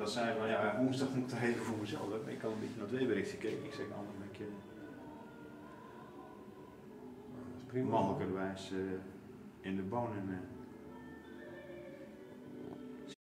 dat zei van ja, woensdag moet ik even voor mezelf. Ik had een beetje naar het weerbericht gekeken. Ik zeg nou, anders met je mannelijkerwijs eh, in de bonen. Eh.